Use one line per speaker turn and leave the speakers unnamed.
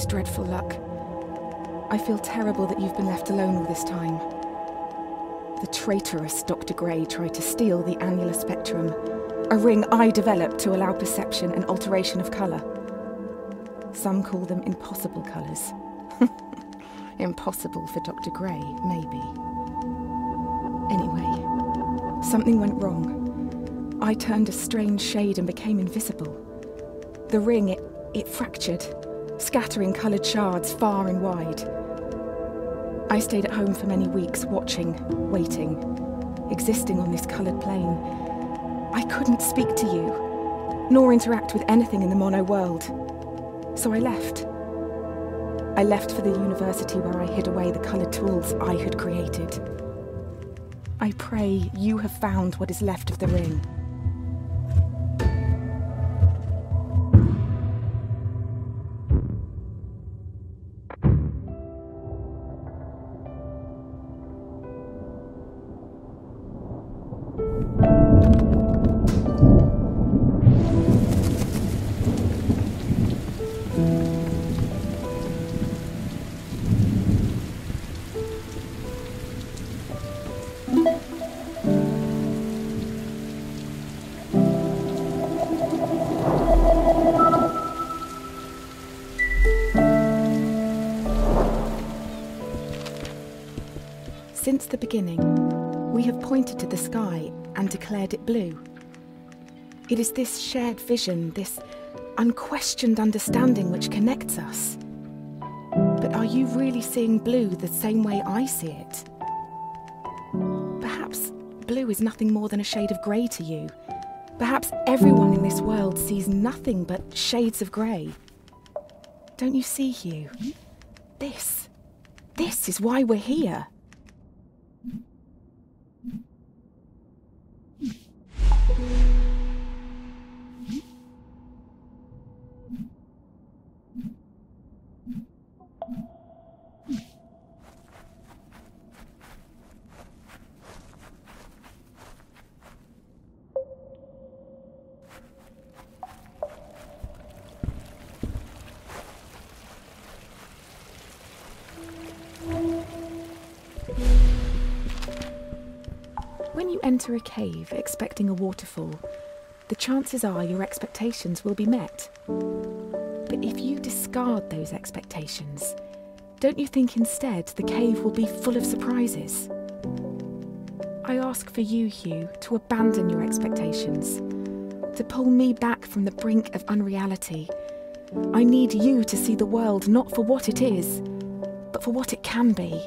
most dreadful luck. I feel terrible that you've been left alone all this time. The traitorous Dr. Gray tried to steal the annular spectrum, a ring I developed to allow perception and alteration of colour. Some call them impossible colours. impossible for Dr. Gray, maybe. Anyway, something went wrong. I turned a strange shade and became invisible. The ring, it, it fractured, scattering coloured shards far and wide. I stayed at home for many weeks, watching, waiting, existing on this coloured plane. I couldn't speak to you, nor interact with anything in the mono world. So I left. I left for the university where I hid away the coloured tools I had created. I pray you have found what is left of the ring. Since the beginning, we have pointed to the sky and declared it blue. It is this shared vision, this unquestioned understanding which connects us. But are you really seeing blue the same way I see it? Perhaps blue is nothing more than a shade of grey to you. Perhaps everyone in this world sees nothing but shades of grey. Don't you see, Hue? This. This is why we're here. Enter a cave expecting a waterfall, the chances are your expectations will be met. But if you discard those expectations, don't you think instead the cave will be full of surprises? I ask for you, Hue, to abandon your expectations, to pull me back from the brink of unreality. I need you to see the world not for what it is, but for what it can be.